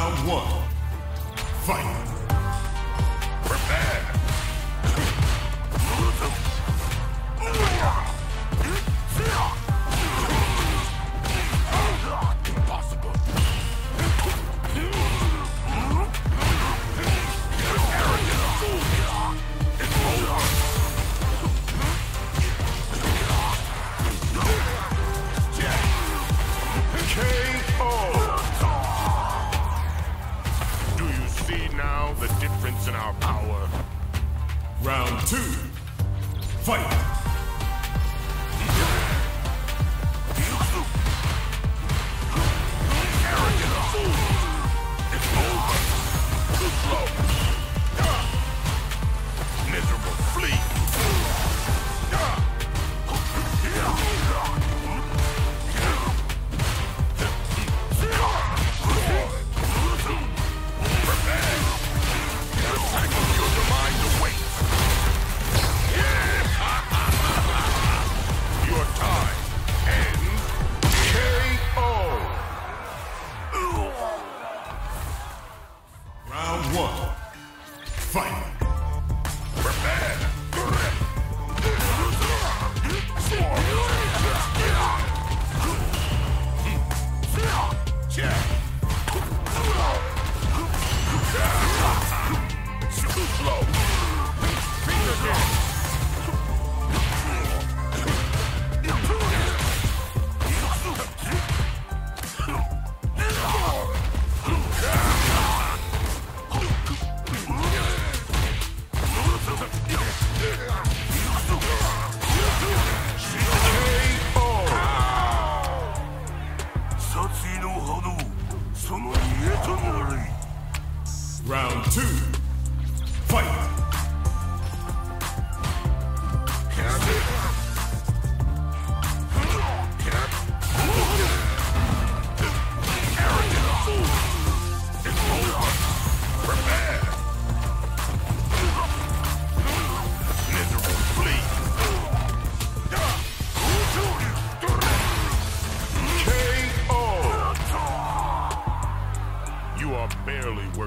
Round one. Fight.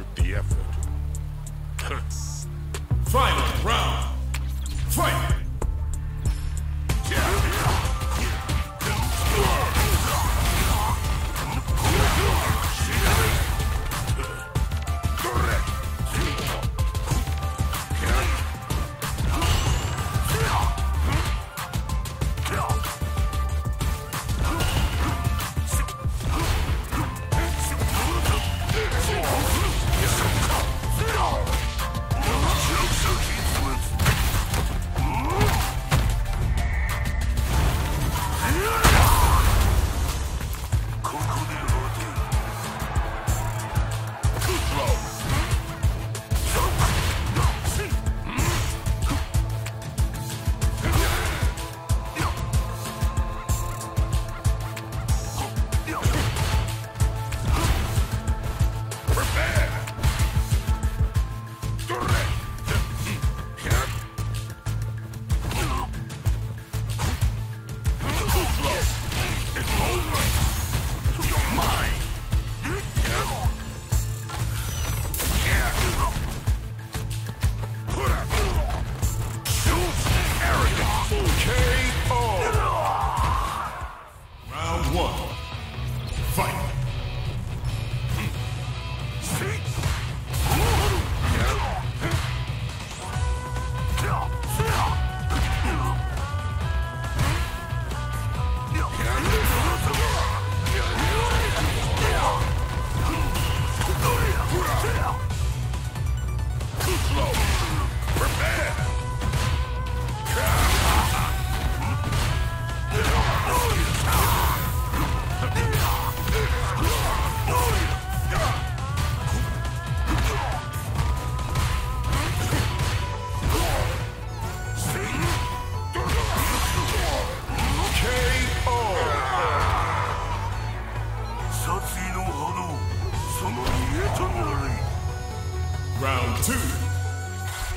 worth the effort. Final round. Fight!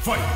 Fight!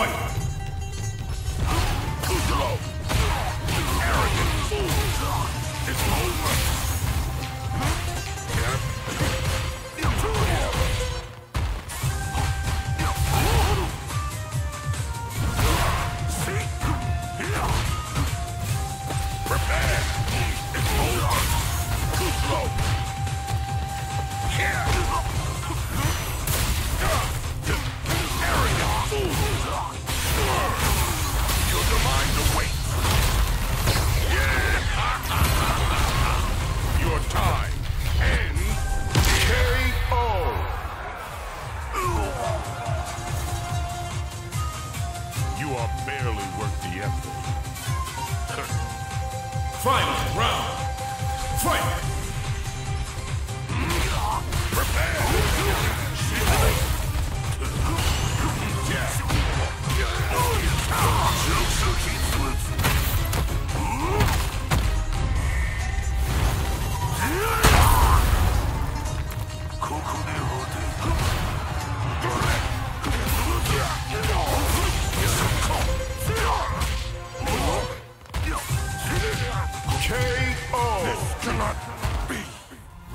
Fight!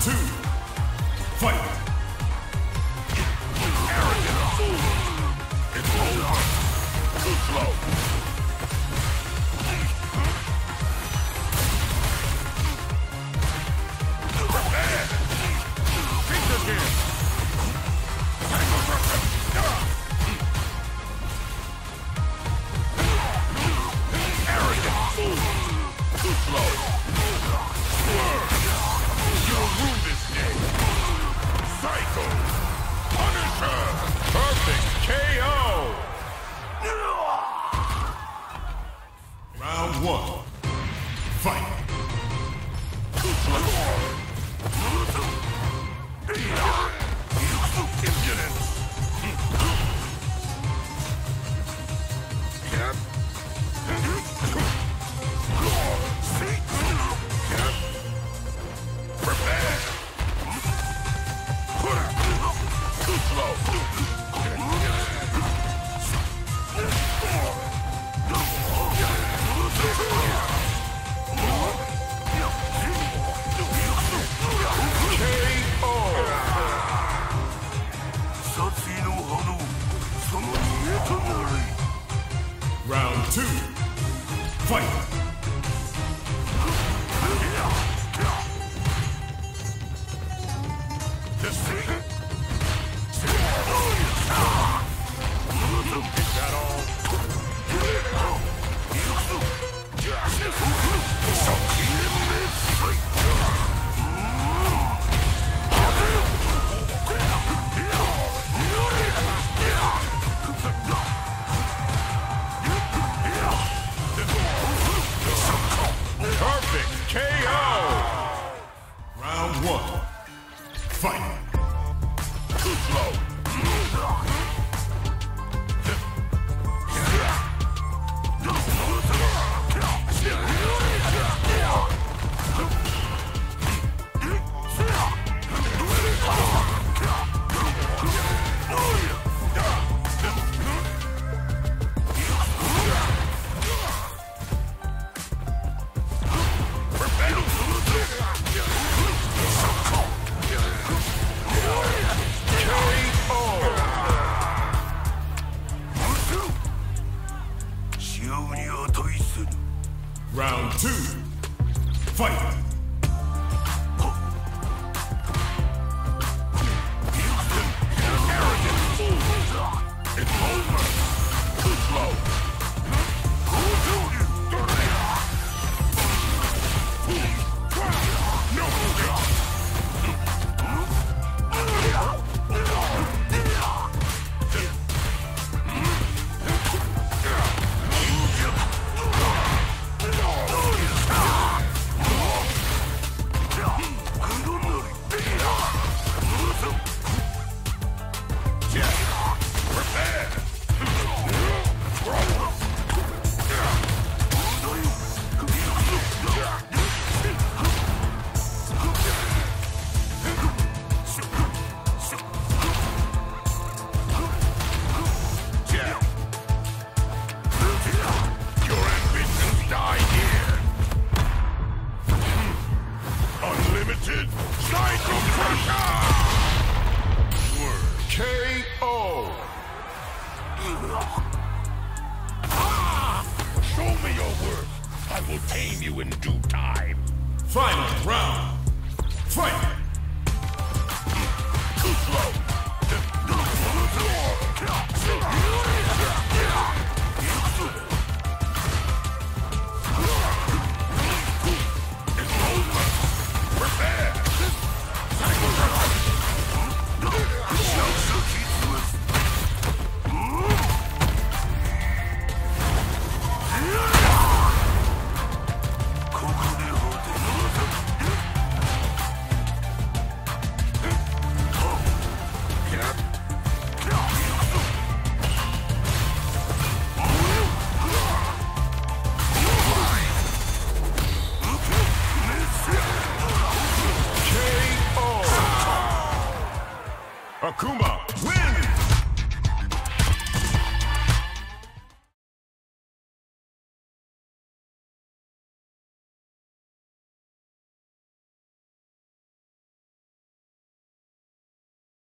two. Fight!